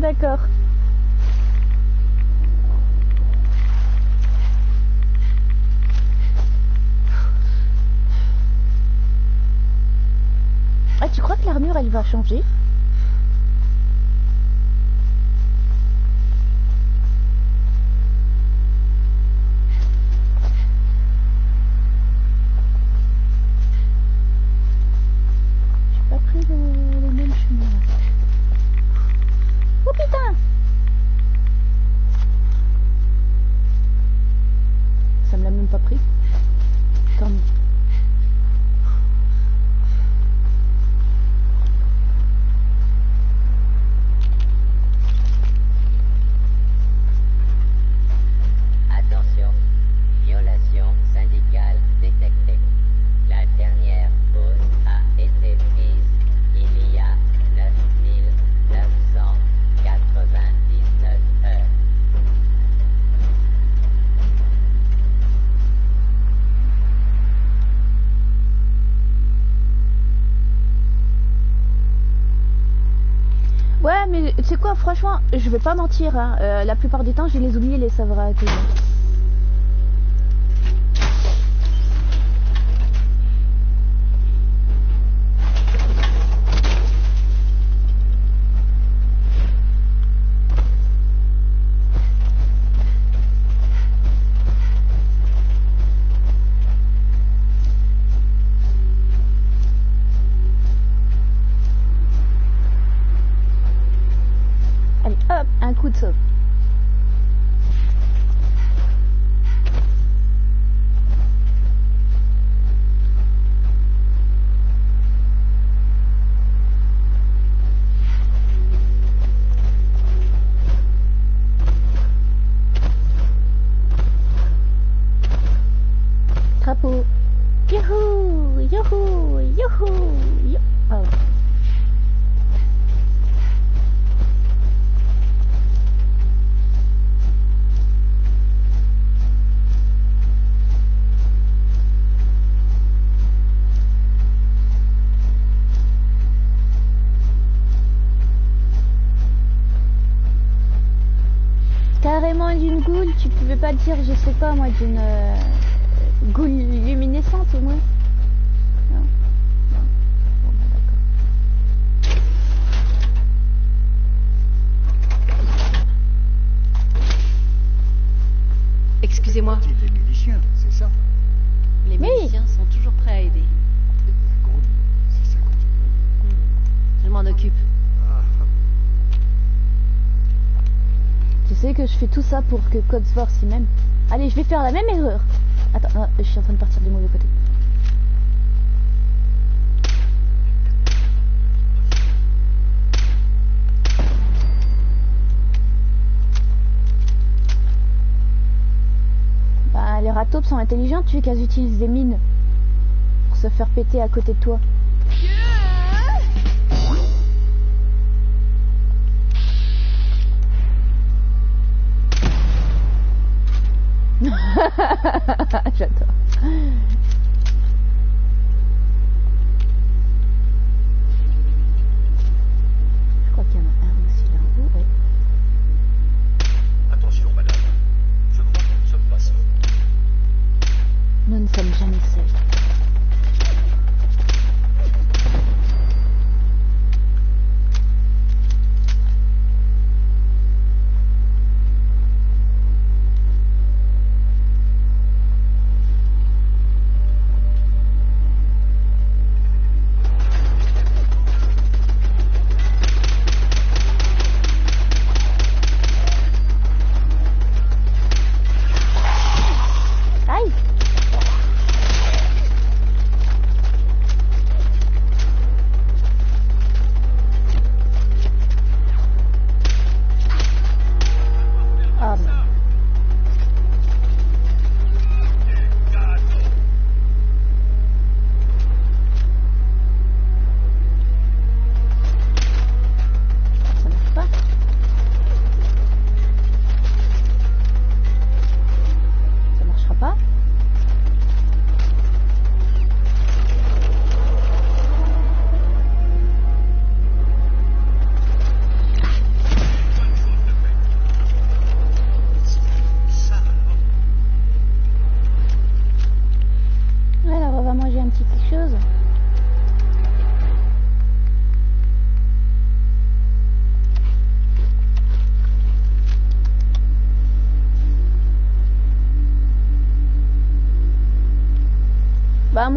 D'accord. Ah, tu crois que l'armure, elle va changer? Franchement, je vais pas mentir. hein, euh, la plupart du temps, je les oublie les saveurs Allez, hop, un coup de sauve. Je sais pas moi, d'une euh, goule luminescente au moins fais tout ça pour que Codsworth s'y m'aime. Allez, je vais faire la même erreur. Attends, je suis en train de partir du mauvais côté. Bah, les ratopes sont intelligents, tu veux qu'elles utilisent des mines pour se faire péter à côté de toi. Je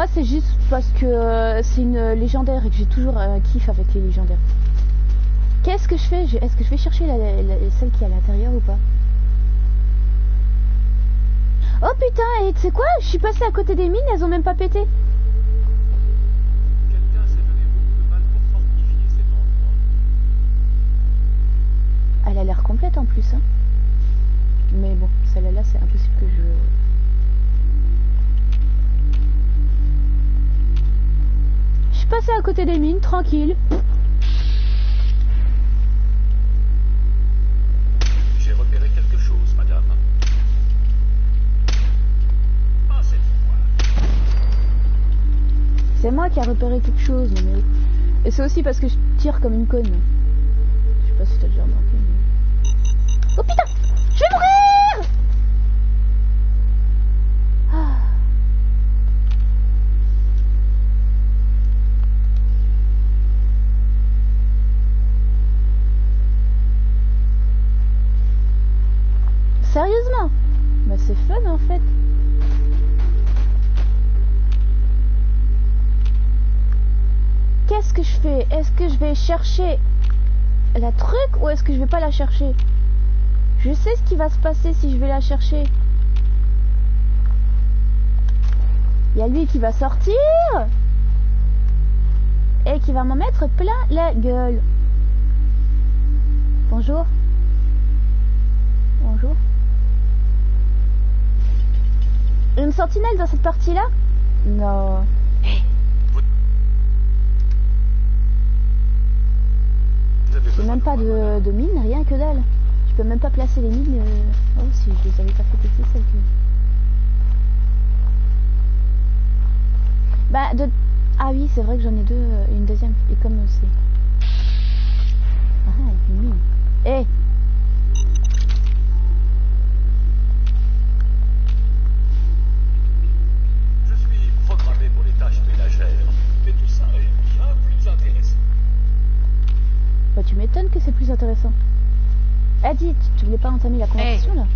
moi c'est juste parce que euh, c'est une légendaire et que j'ai toujours un kiff avec les légendaires. Qu'est-ce que je fais? Est-ce que je vais chercher la, la- celle qui est à l'intérieur ou pas? Oh putain, et tu sais quoi? Je suis passée à côté des mines, elles ont même pas pété. Elle a l'air complète en plus. Hein. Mais bon, celle-là, là, c'est impossible que je... Passée à côté des mines, tranquille. J'ai repéré quelque chose, madame. Cette fois. C'est moi qui a repéré quelque chose, mais... Et c'est aussi parce que je tire comme une conne. Je sais pas si t'as déjà remarqué, mais... Oh putain Je vais mourir Ah. Sérieusement Bah c'est fun en fait. Qu'est-ce que je fais? Est-ce que je vais chercher la truc ou est-ce que je vais pas la chercher? Je sais ce qui va se passer si je vais la chercher. Il y a lui qui va sortir et qui va m'en mettre plein la gueule. Bonjour. Bonjour. Une sentinelle dans cette partie-là? Non. Avez J'ai même pas de, de mine, rien que dalle. Je peux même pas placer les mines. euh, Oh, si je les avais pas fait péter, celles que. Bah, de. Ah oui, c'est vrai que j'en ai deux, euh, une deuxième. Et comme c'est. Ah, une mine. Eh Tu m'étonnes que c'est plus intéressant. Dis, tu, tu voulais pas entamer la conversation là?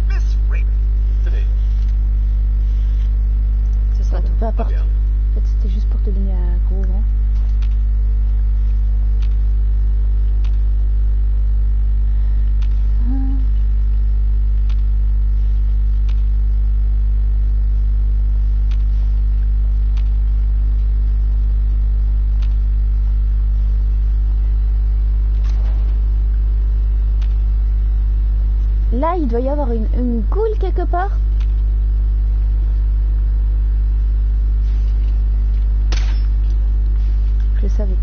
Là, il doit y avoir une, une quelque part. Je savais.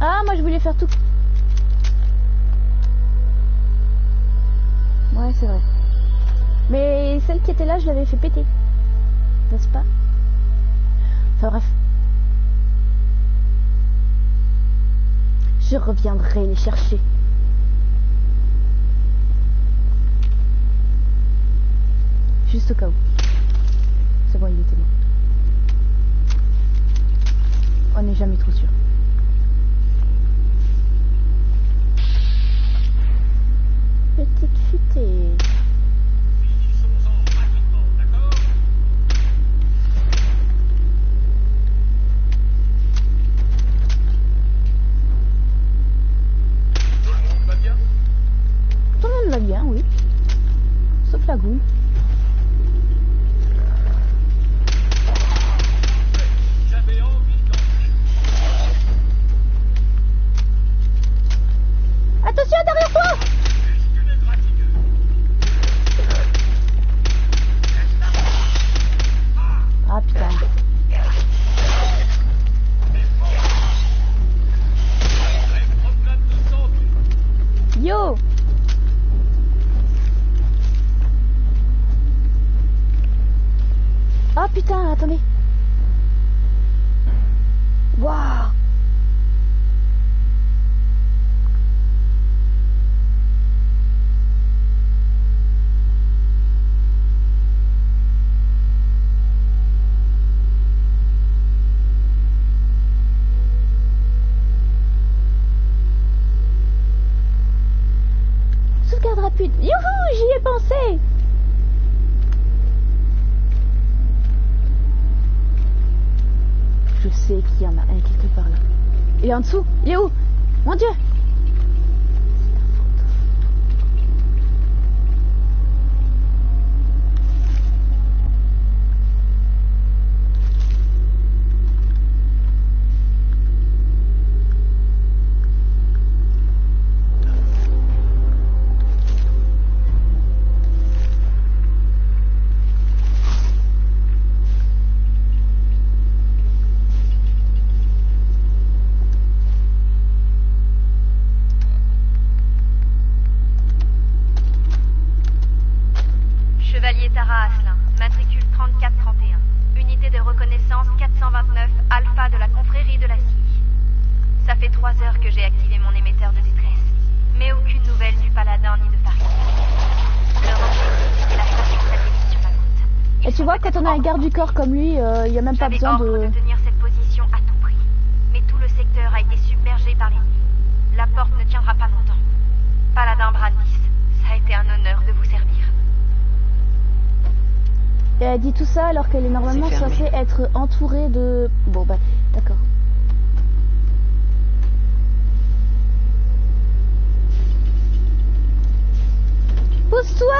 Ah, moi je voulais faire tout. Ouais, c'est vrai. Mais celle qui était là, je l'avais fait péter. N'est-ce pas? Enfin bref. Je reviendrai les chercher. Juste au cas où. C'est bon, il était mort. On n'est jamais trop sûr. Petite derrière toi Il est en dessous. Il est où? Mon dieu vois, quand on a un garde du corps comme lui, euh, il n'y a même pas besoin de... de tenir cette position à tout prix. Mais tout le secteur a été submergé par l'ennemi. La porte ne tiendra pas longtemps. Paladin Brandis, ça a été un honneur de vous servir. Et elle dit tout ça alors qu'elle est normalement censée être entourée de... Bon bah, d'accord. Pousse-toi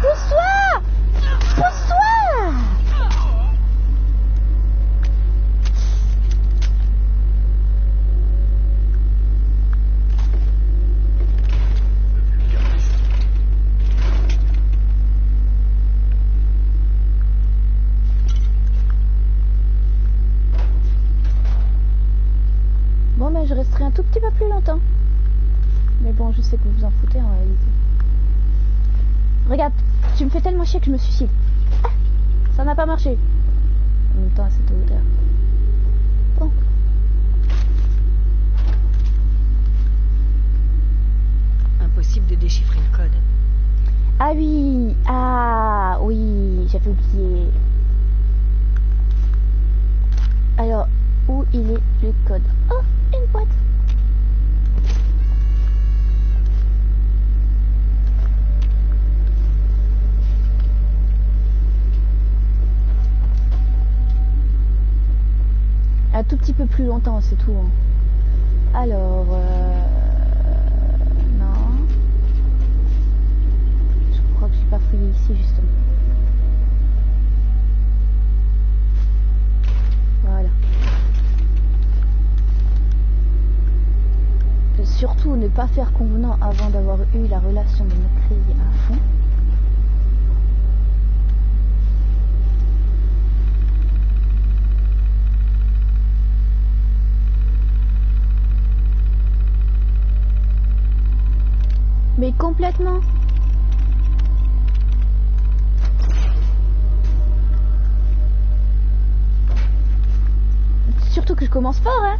Pousse-toi petit peu plus longtemps. Mais bon, je sais que vous vous en foutez en réalité. Regarde, tu me fais tellement chier que je me suicide. Ah, ça n'a pas marché. En même temps, à cette hauteur. Bon. Impossible de déchiffrer le code. Ah oui, ah oui, j'avais oublié. Alors, où il est le code? Oh, une boîte. Petit peu plus longtemps, c'est tout. hein. Alors, euh... non. Je crois que j'ai pas fouillé ici justement. Voilà. Surtout ne pas faire convenant avant d'avoir eu la relation de maîtrise à fond. Mais complètement. Surtout que je commence fort, hein.